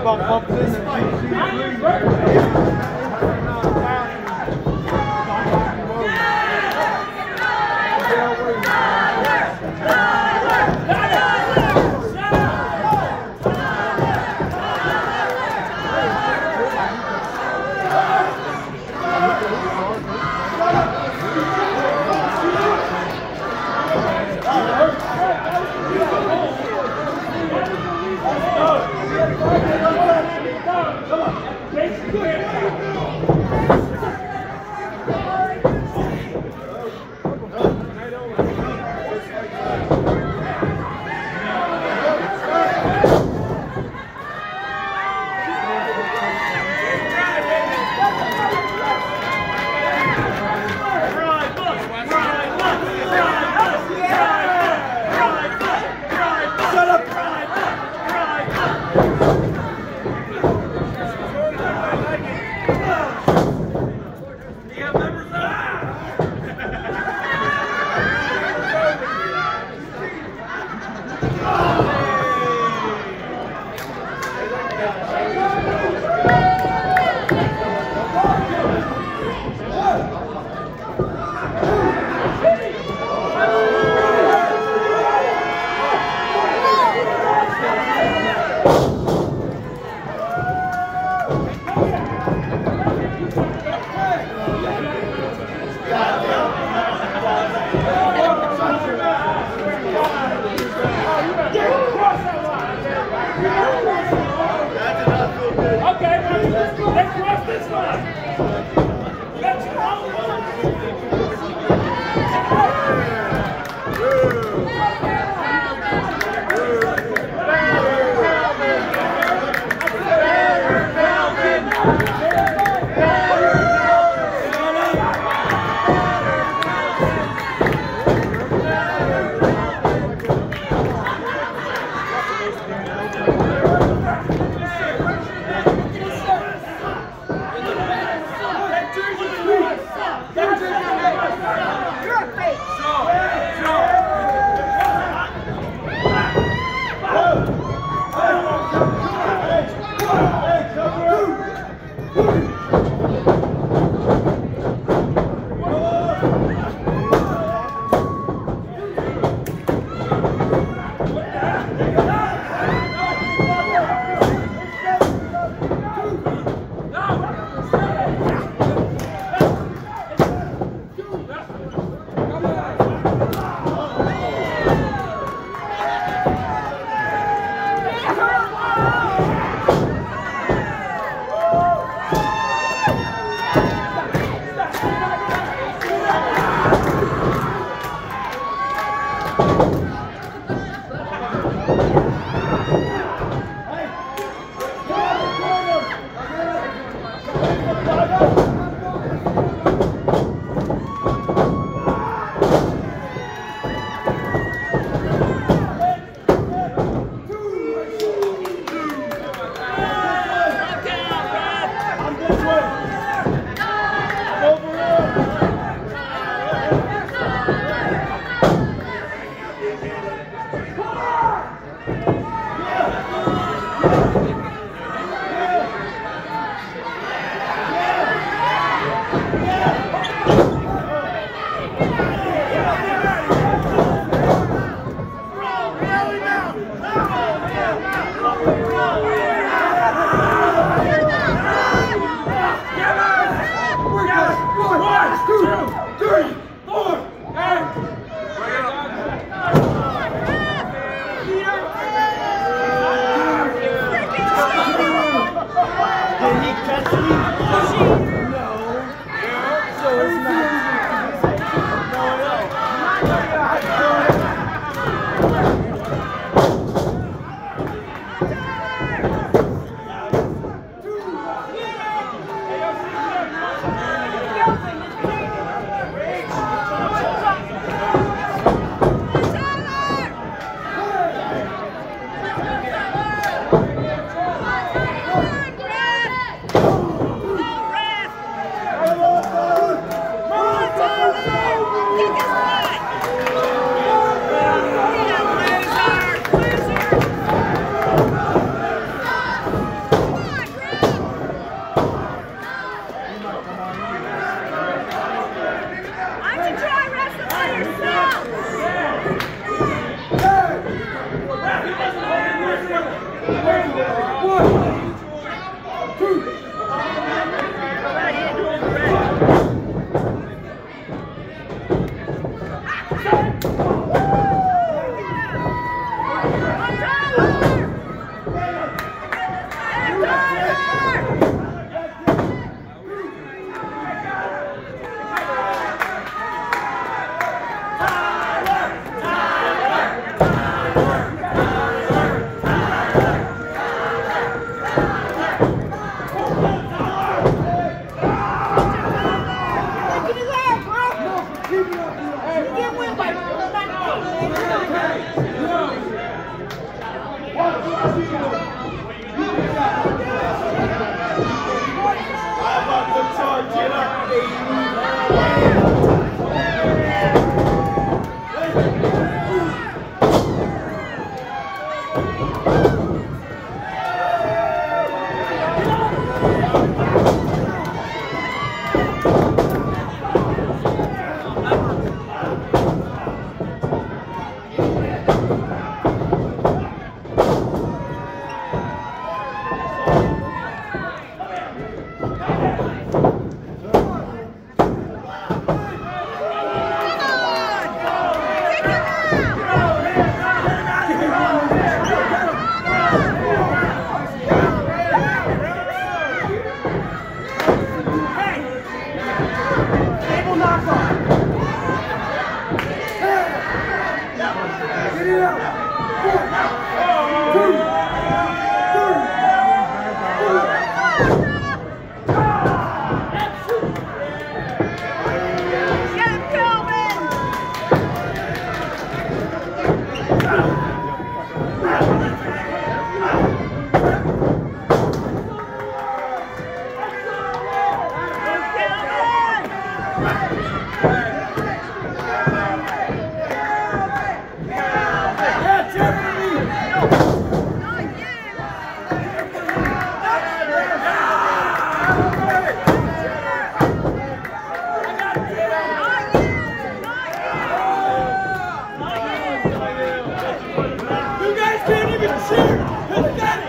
About bumping in Bye. Come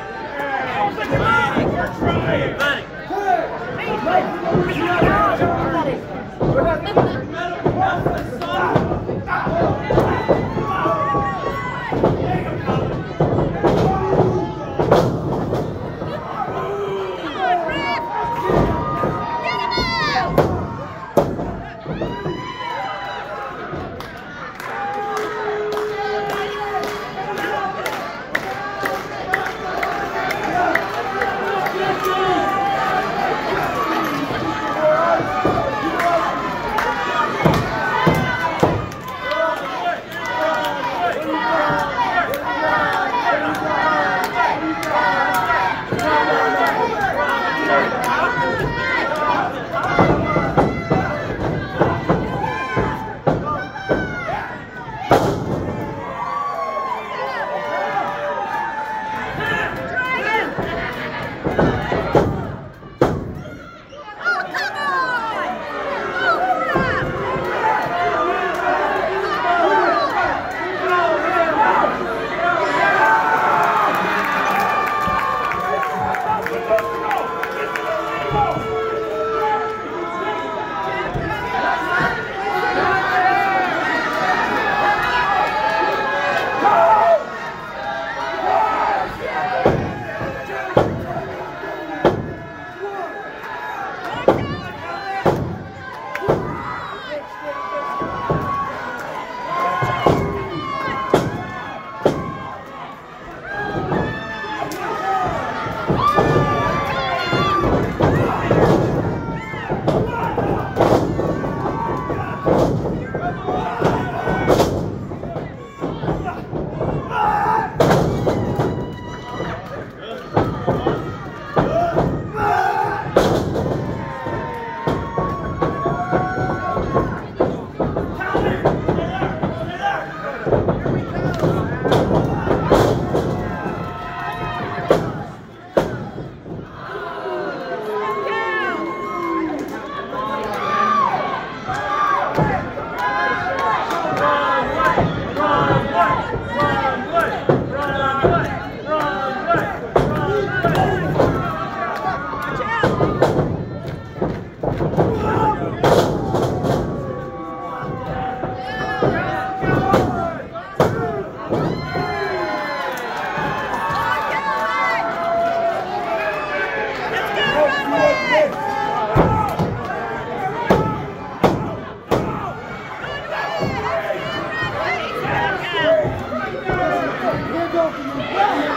Yeah.